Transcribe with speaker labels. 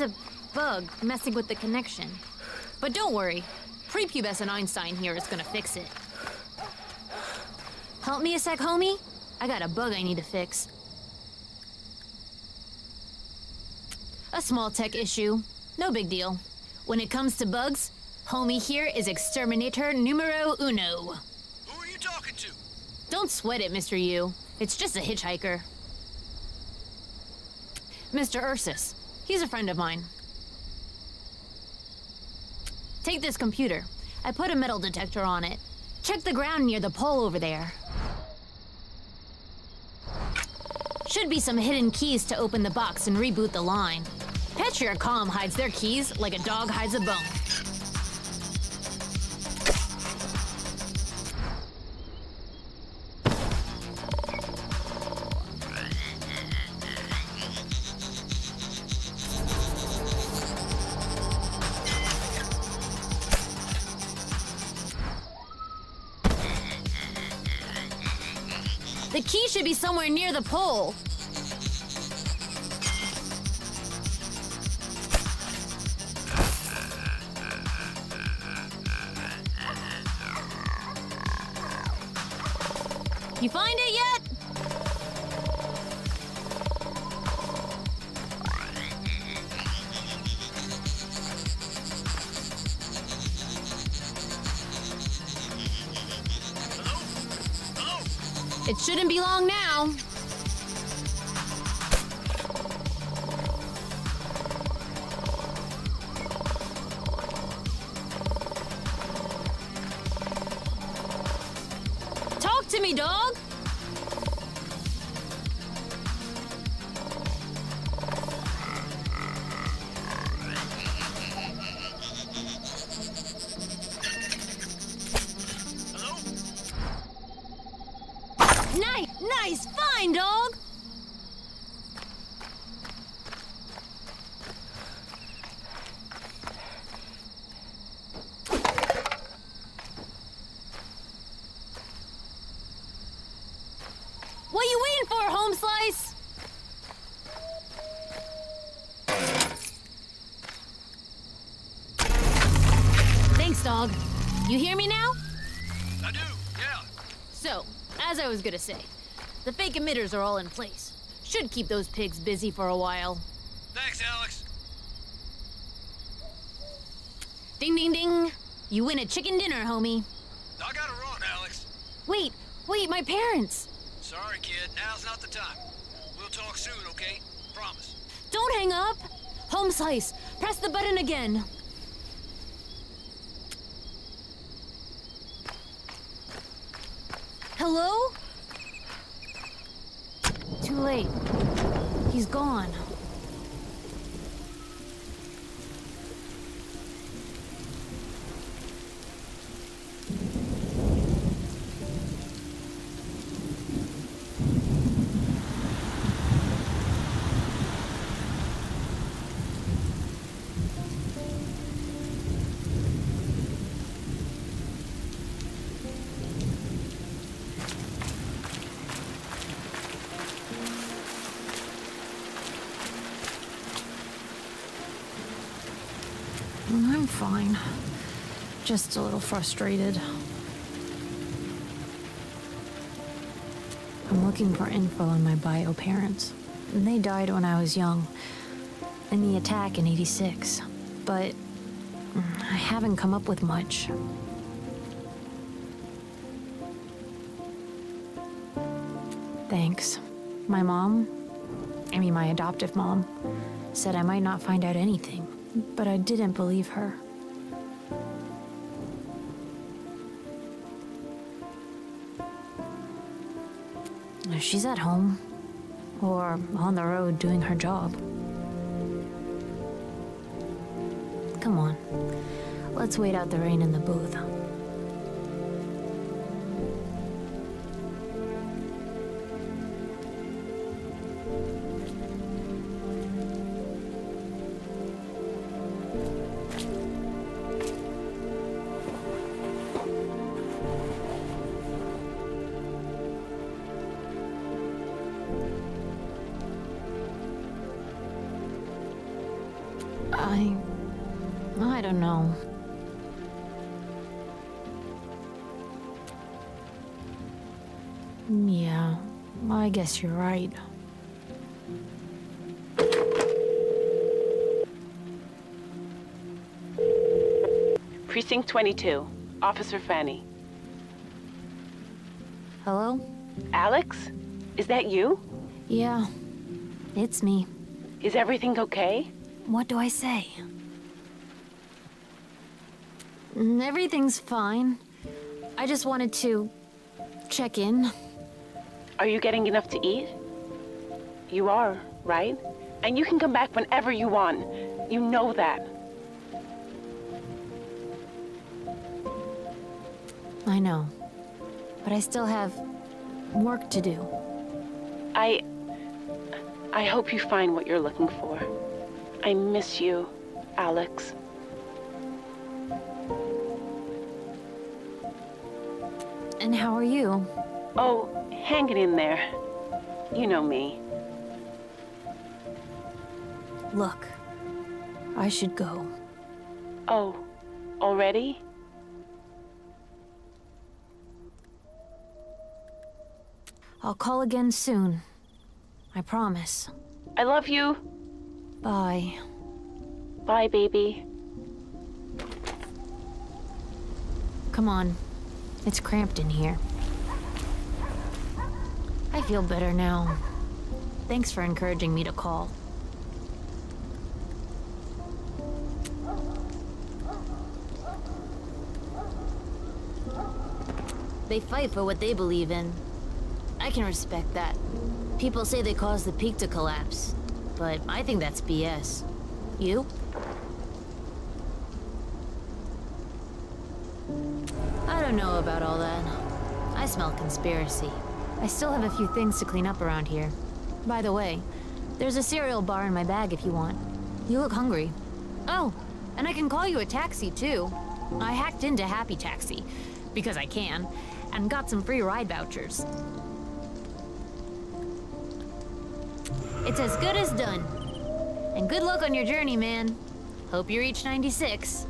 Speaker 1: It's a bug messing with the connection. But don't worry, prepubescent Einstein here is gonna fix it. Help me a sec, homie? I got a bug I need to fix. A small tech issue. No big deal. When it comes to bugs, homie here is exterminator numero uno.
Speaker 2: Who are you talking to?
Speaker 1: Don't sweat it, Mr. Yu. It's just a hitchhiker. Mr. Ursus. He's a friend of mine. Take this computer. I put a metal detector on it. Check the ground near the pole over there. Should be some hidden keys to open the box and reboot the line. Petriacom hides their keys like a dog hides a bone. The key should be somewhere near the pole. You find it yet? It shouldn't be long now. Talk to me, dog. Dog. You hear me now?
Speaker 2: I do, yeah.
Speaker 1: So, as I was gonna say, the fake emitters are all in place. Should keep those pigs busy for a while.
Speaker 2: Thanks, Alex.
Speaker 1: Ding ding ding! You win a chicken dinner, homie.
Speaker 2: I gotta run, Alex.
Speaker 1: Wait, wait, my parents!
Speaker 2: Sorry, kid. Now's not the time. We'll talk soon, okay? Promise.
Speaker 1: Don't hang up! Home slice, press the button again. Hello? Too late. He's gone. Fine. Just a little frustrated. I'm looking for info on my bio parents. They died when I was young, in the attack in 86. But I haven't come up with much. Thanks. My mom, I mean, my adoptive mom, said I might not find out anything, but I didn't believe her. She's at home, or on the road doing her job. Come on, let's wait out the rain in the booth. I. I don't know. Yeah, I guess you're right.
Speaker 3: Precinct 22, Officer Fanny.
Speaker 1: Hello?
Speaker 3: Alex? Is that you?
Speaker 1: Yeah, it's me.
Speaker 3: Is everything okay?
Speaker 1: What do I say? Mm, Everything's fine. I just wanted to check in.
Speaker 3: Are you getting enough to eat? You are, right? And you can come back whenever you want. You know that.
Speaker 1: I know. But I still have work to do.
Speaker 3: I. I hope you find what you're looking for. I miss you, Alex.
Speaker 1: And how are you?
Speaker 3: Oh, hanging in there. You know me.
Speaker 1: Look, I should go.
Speaker 3: Oh, already?
Speaker 1: I'll call again soon. I promise.
Speaker 3: I love you.
Speaker 1: Bye.
Speaker 3: Bye, baby.
Speaker 1: Come on. It's cramped in here. I feel better now. Thanks for encouraging me to call. They fight for what they believe in. I can respect that. People say they caused the peak to collapse, but I think that's BS. You? I don't know about all that. I smell conspiracy. I still have a few things to clean up around here. By the way, there's a cereal bar in my bag if you want. You look hungry. Oh, and I can call you a taxi too. I hacked into Happy Taxi, because I can, and got some free ride vouchers. It's as good as done. And good luck on your journey, man. Hope you reach 96.